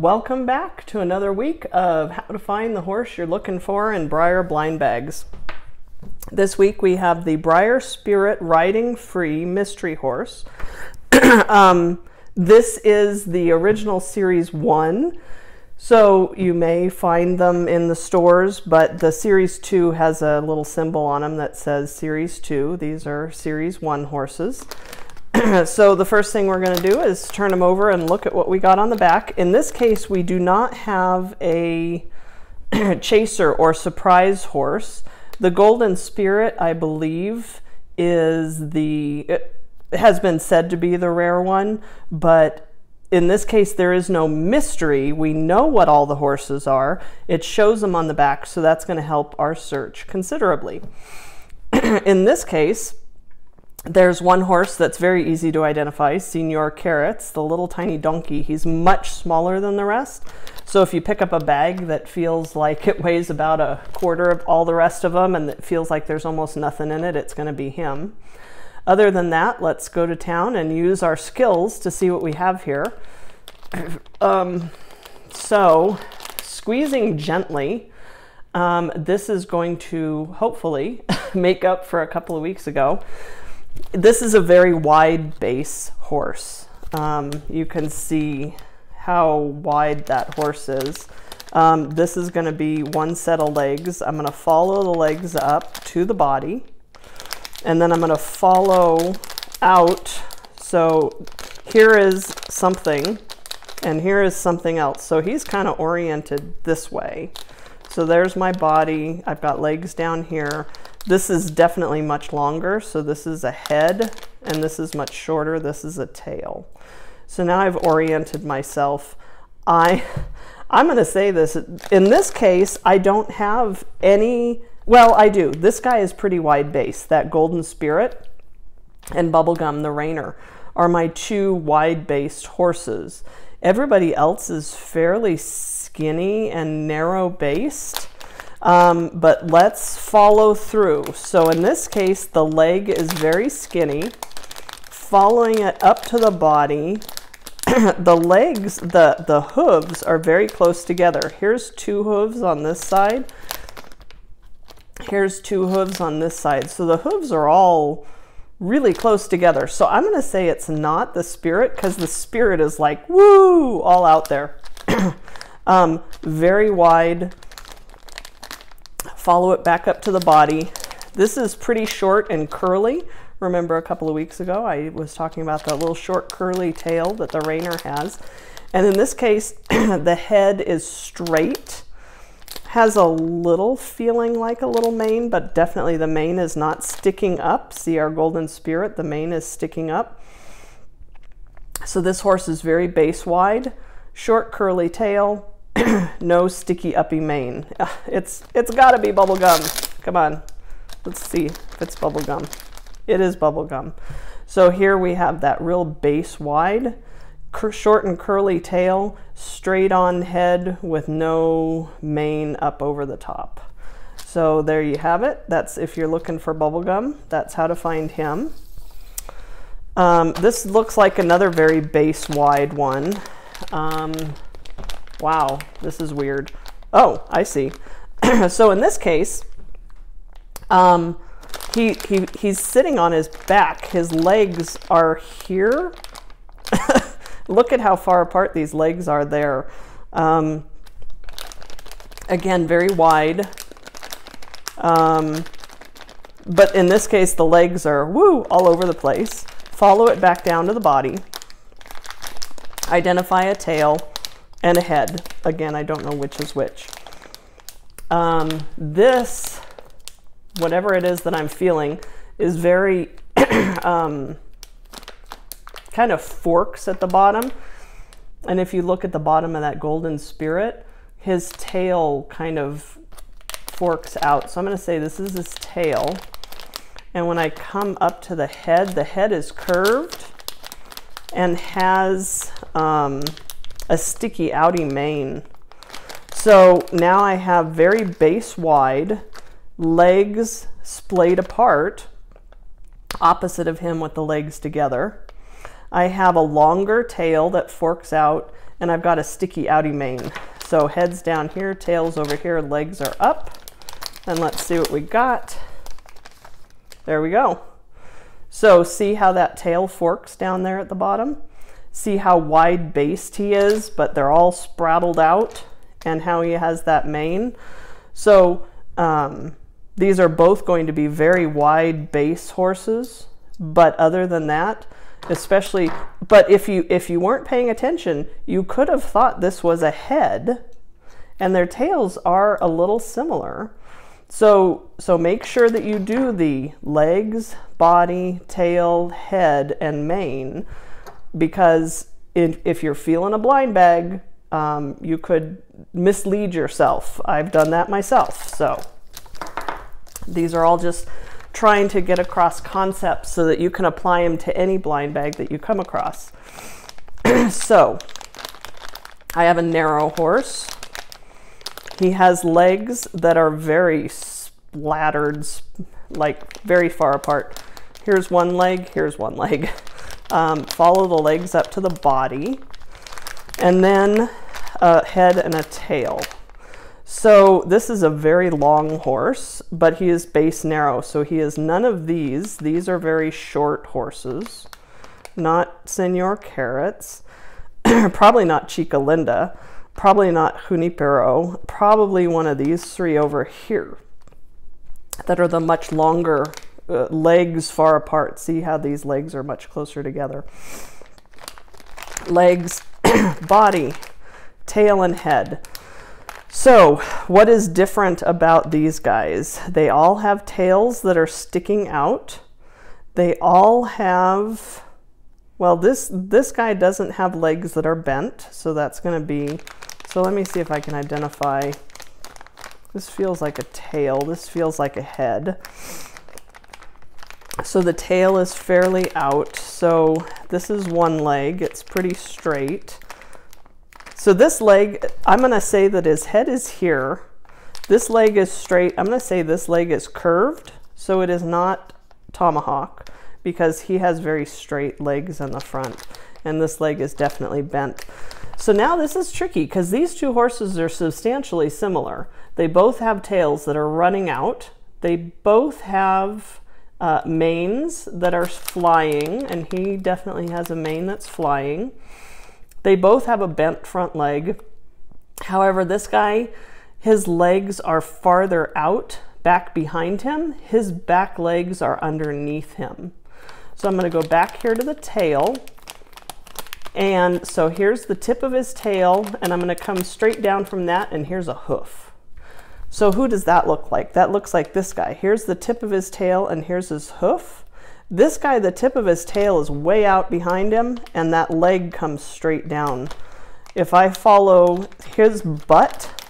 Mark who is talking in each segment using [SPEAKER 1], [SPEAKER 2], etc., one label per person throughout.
[SPEAKER 1] Welcome back to another week of how to find the horse you're looking for in Breyer blind bags. This week we have the Breyer Spirit Riding Free Mystery Horse. um, this is the original Series 1, so you may find them in the stores, but the Series 2 has a little symbol on them that says Series 2. These are Series 1 horses. so the first thing we're going to do is turn them over and look at what we got on the back. In this case, we do not have a chaser or surprise horse. The Golden Spirit, I believe, is the has been said to be the rare one, but in this case, there is no mystery. We know what all the horses are. It shows them on the back, so that's going to help our search considerably. in this case, there's one horse that's very easy to identify, Senor Carrots, the little tiny donkey. He's much smaller than the rest. So if you pick up a bag that feels like it weighs about a quarter of all the rest of them and it feels like there's almost nothing in it, it's going to be him. Other than that, let's go to town and use our skills to see what we have here. um, so, squeezing gently, um, this is going to hopefully make up for a couple of weeks ago. This is a very wide base horse. Um, you can see how wide that horse is. Um, this is going to be one set of legs. I'm going to follow the legs up to the body and then I'm going to follow out. So here is something and here is something else. So he's kind of oriented this way. So there's my body. I've got legs down here. This is definitely much longer. So this is a head and this is much shorter. This is a tail. So now I've oriented myself. I, I'm going to say this. In this case, I don't have any well, I do. This guy is pretty wide base. That Golden Spirit and Bubblegum, the Rainer, are my two wide based horses. Everybody else is fairly skinny and narrow based. Um, but let's follow through. So in this case, the leg is very skinny. Following it up to the body, the legs, the, the hooves are very close together. Here's two hooves on this side Here's two hooves on this side. So the hooves are all really close together. So I'm going to say it's not the spirit because the spirit is like, woo, all out there. um, very wide. Follow it back up to the body. This is pretty short and curly. Remember a couple of weeks ago, I was talking about the little short curly tail that the Rainer has. And in this case, the head is straight has a little feeling like a little mane, but definitely the mane is not sticking up. See our golden spirit, the mane is sticking up. So this horse is very base wide, short curly tail, no sticky uppy mane. It's it's gotta be bubblegum. Come on, let's see if it's bubblegum. It is bubblegum. So here we have that real base wide short and curly tail, straight on head with no mane up over the top. So there you have it. That's if you're looking for bubblegum, that's how to find him. Um, this looks like another very base wide one. Um, wow, this is weird. Oh, I see. so in this case, um, he, he, he's sitting on his back. His legs are here. Look at how far apart these legs are there. Um, again, very wide. Um, but in this case, the legs are, woo, all over the place. Follow it back down to the body. Identify a tail and a head. Again, I don't know which is which. Um, this, whatever it is that I'm feeling, is very um, kind of forks at the bottom. And if you look at the bottom of that golden spirit, his tail kind of forks out. So I'm going to say this is his tail. And when I come up to the head, the head is curved and has um, a sticky outy mane. So now I have very base wide legs splayed apart, opposite of him with the legs together. I have a longer tail that forks out and I've got a sticky outy mane. So head's down here, tails over here, legs are up. And let's see what we got. There we go. So see how that tail forks down there at the bottom? See how wide based he is, but they're all spraddled out and how he has that mane. So um, these are both going to be very wide base horses, but other than that, especially, but if you, if you weren't paying attention, you could have thought this was a head and their tails are a little similar. So, so make sure that you do the legs, body, tail, head, and mane because if, if you're feeling a blind bag, um, you could mislead yourself. I've done that myself. So these are all just trying to get across concepts so that you can apply them to any blind bag that you come across. so I have a narrow horse. He has legs that are very splattered, like very far apart. Here's one leg, here's one leg. Um, follow the legs up to the body, and then a head and a tail. So this is a very long horse, but he is base narrow. So he is none of these. These are very short horses, not Senor Carrots, probably not Chica Linda probably not Junipero, probably one of these three over here that are the much longer legs far apart. See how these legs are much closer together. Legs, body, tail, and head. So, what is different about these guys? They all have tails that are sticking out. They all have, well, this, this guy doesn't have legs that are bent, so that's going to be so let me see if I can identify. This feels like a tail. This feels like a head. So the tail is fairly out. So this is one leg. It's pretty straight. So this leg, I'm going to say that his head is here. This leg is straight. I'm going to say this leg is curved. So it is not tomahawk because he has very straight legs in the front. And this leg is definitely bent. So now this is tricky because these two horses are substantially similar. They both have tails that are running out. They both have uh, manes that are flying, and he definitely has a mane that's flying. They both have a bent front leg. However, this guy, his legs are farther out back behind him. His back legs are underneath him. So I'm going to go back here to the tail and so here's the tip of his tail, and I'm gonna come straight down from that, and here's a hoof. So who does that look like? That looks like this guy. Here's the tip of his tail, and here's his hoof. This guy, the tip of his tail is way out behind him, and that leg comes straight down. If I follow his butt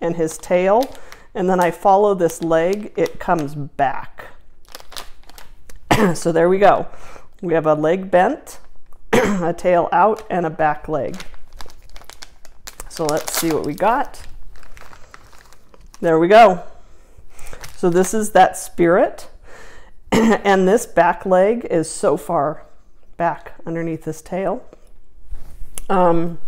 [SPEAKER 1] and his tail, and then I follow this leg, it comes back. so there we go. We have a leg bent, a tail out, and a back leg. So let's see what we got. There we go. So this is that spirit. and this back leg is so far back underneath his tail. Um,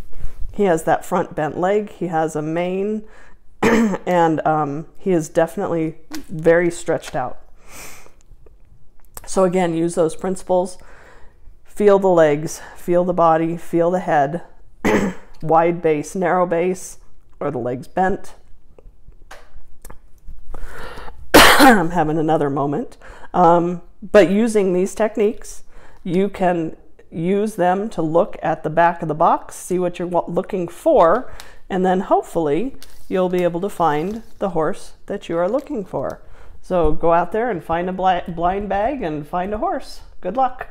[SPEAKER 1] he has that front bent leg. He has a mane. and um, he is definitely very stretched out. So again, use those principles. Feel the legs, feel the body, feel the head. Wide base, narrow base, or the legs bent. I'm having another moment. Um, but using these techniques, you can use them to look at the back of the box, see what you're looking for, and then hopefully you'll be able to find the horse that you are looking for. So go out there and find a blind bag and find a horse. Good luck.